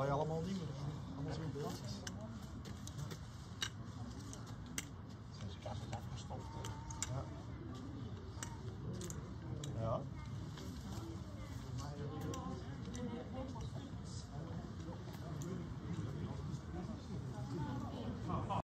Ayağlama alayım mı?